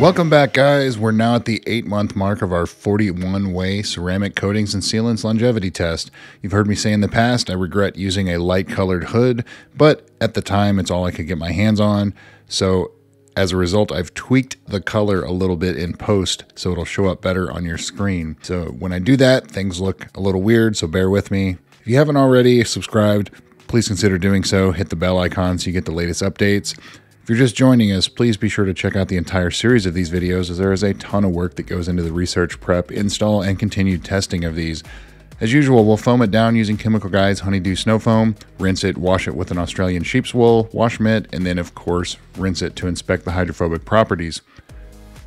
Welcome back, guys. We're now at the eight month mark of our 41 way ceramic coatings and sealants longevity test. You've heard me say in the past, I regret using a light colored hood, but at the time, it's all I could get my hands on. So, as a result, I've tweaked the color a little bit in post so it'll show up better on your screen. So, when I do that, things look a little weird, so bear with me. If you haven't already subscribed, please consider doing so. Hit the bell icon so you get the latest updates. If you're just joining us, please be sure to check out the entire series of these videos as there is a ton of work that goes into the research, prep, install, and continued testing of these. As usual, we'll foam it down using Chemical Guys Honeydew Snow Foam, rinse it, wash it with an Australian sheep's wool, wash mitt, and then of course rinse it to inspect the hydrophobic properties.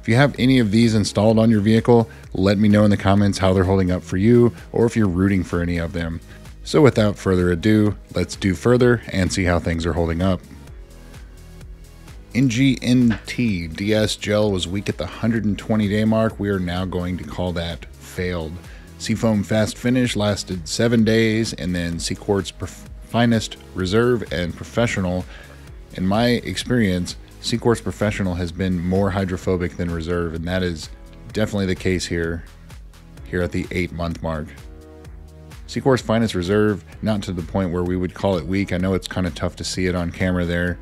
If you have any of these installed on your vehicle, let me know in the comments how they're holding up for you or if you're rooting for any of them. So without further ado, let's do further and see how things are holding up. NGNT DS gel was weak at the 120 day mark. We are now going to call that failed. Seafoam Fast Finish lasted seven days, and then CQuartz Finest Reserve and Professional. In my experience, CQuartz Professional has been more hydrophobic than Reserve, and that is definitely the case here, here at the eight month mark. CQuartz Finest Reserve, not to the point where we would call it weak. I know it's kind of tough to see it on camera there,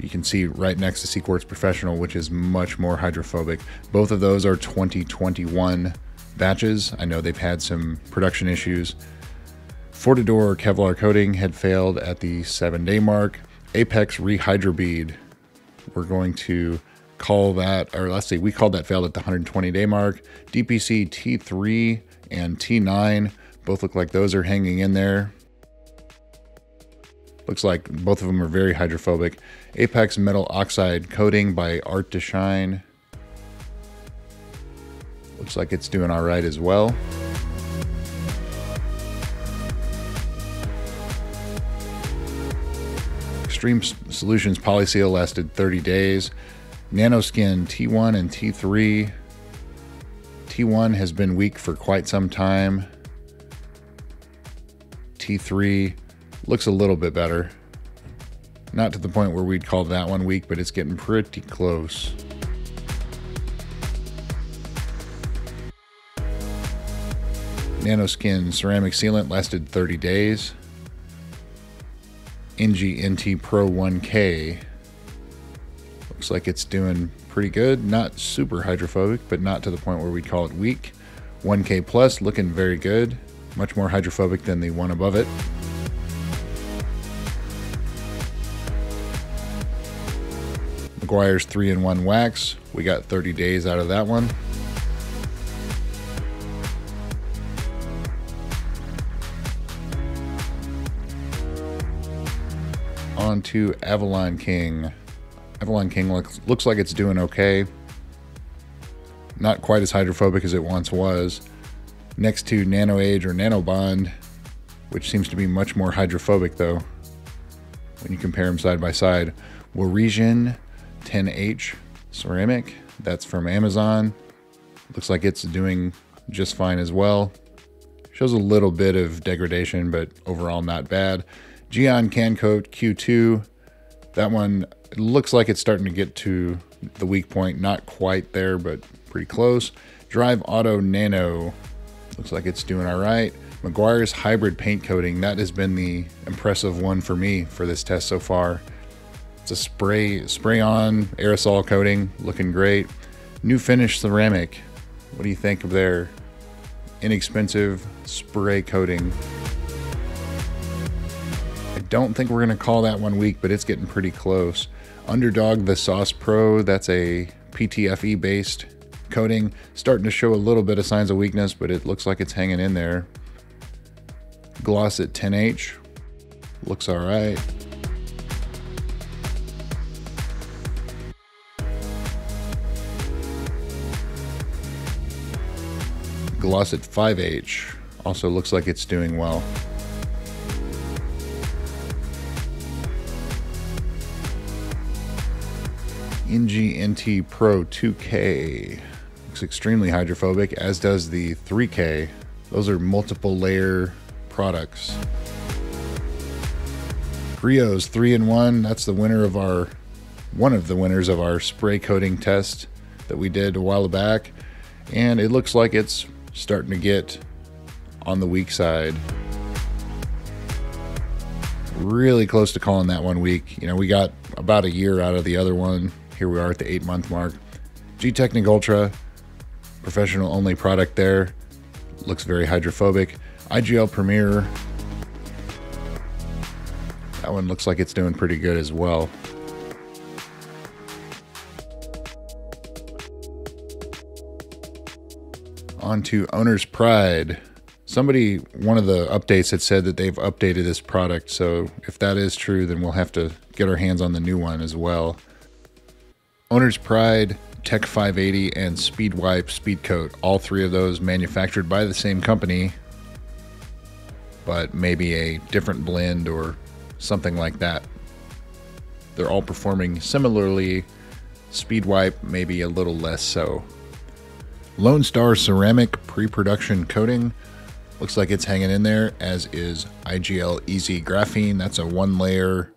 you can see right next to CQuartz Professional, which is much more hydrophobic. Both of those are 2021 batches. I know they've had some production issues. Fortidor Kevlar coating had failed at the seven day mark. Apex Rehydrobead, we're going to call that, or let's see, we called that failed at the 120 day mark. DPC T3 and T9 both look like those are hanging in there. Looks like both of them are very hydrophobic. Apex Metal Oxide Coating by Art to Shine. Looks like it's doing all right as well. Xtreme Solutions Polyseal lasted 30 days. Nanoskin T1 and T3. T1 has been weak for quite some time. T3 looks a little bit better. Not to the point where we'd call that one weak, but it's getting pretty close. Nanoskin ceramic sealant lasted 30 days. NG NT Pro 1K looks like it's doing pretty good. Not super hydrophobic, but not to the point where we'd call it weak. 1K Plus looking very good. Much more hydrophobic than the one above it. Meguiar's 3 in 1 wax. We got 30 days out of that one. On to Avalon King. Avalon King looks, looks like it's doing okay. Not quite as hydrophobic as it once was. Next to Nano Age or Nano Bond, which seems to be much more hydrophobic though when you compare them side by side. Waresian 10H ceramic. That's from Amazon. Looks like it's doing just fine as well. Shows a little bit of degradation, but overall not bad. Gyeon Coat Q2. That one looks like it's starting to get to the weak point. Not quite there, but pretty close. Drive Auto Nano. Looks like it's doing all right. Meguiar's hybrid paint coating. That has been the impressive one for me for this test so far. It's a spray spray on aerosol coating, looking great. NuFinish ceramic. What do you think of their inexpensive spray coating? I don't think we're gonna call that one weak, but it's getting pretty close. Undrdog the Sauce Pro, that's a PTFE based coating, starting to show a little bit of signs of weakness, but it looks like it's hanging in there. Glossit 10H, looks all right. Glossit 5H also looks like it's doing well. NGNT Pro 2K looks extremely hydrophobic, as does the 3K. Those are multiple layer products. Griot's 3 in 1, that's the winner of our one of the winners of our spray coating test. that we did a while back, and it looks like it's starting to get on the weak side. Really close to calling that one week. You know, we got about a year out of the other one. Here we are at the eight month mark. Gtechniq Ultra, professional only product there. Looks very hydrophobic. IGL Premier. That one looks like it's doing pretty good as well. On to Owner's Pride. Somebody, one of the updates had said that they've updated this product. So if that is true, then we'll have to get our hands on the new one as well. Owner's Pride, TEC 580, and Speed Wipe Speed Coat. All three of those manufactured by the same company, but maybe a different blend or something like that. They're all performing similarly. Speed Wipe, maybe a little less so. Lone Star Ceramic pre production coating. Looks like it's hanging in there, as is IGL Easy Graphene. That's a one layer,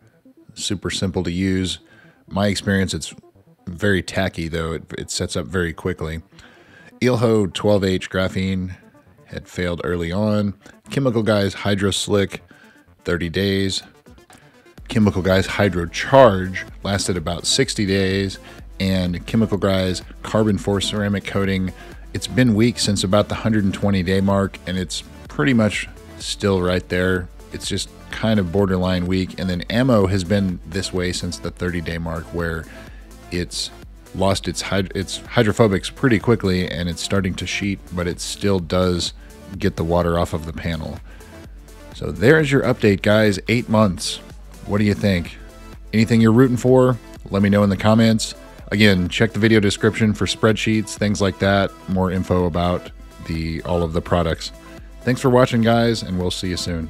super simple to use. My experience, it's very tacky though, it, it sets up very quickly. Ilho 12H Graphene had failed early on. Chemical Guys Hydro Slick 30 days. Chemical Guys Hydro Charge lasted about 60 days. And Chemical Guys Carbon Force Ceramic Coating it's been weak since about the 120 day mark, and it's pretty much still right there. It's just kind of borderline weak. And then ammo has been this way since the 30 day mark, where it's lost its hyd- its hydrophobics pretty quickly, and it's starting to sheet, but it still does get the water off of the panel. So there's your update, guys. Eight months. What do you think? Anything you're rooting for? Let me know in the comments. Again, check the video description for spreadsheets, things like that, more info about the all of the products. Thanks for watching, guys, and we'll see you soon.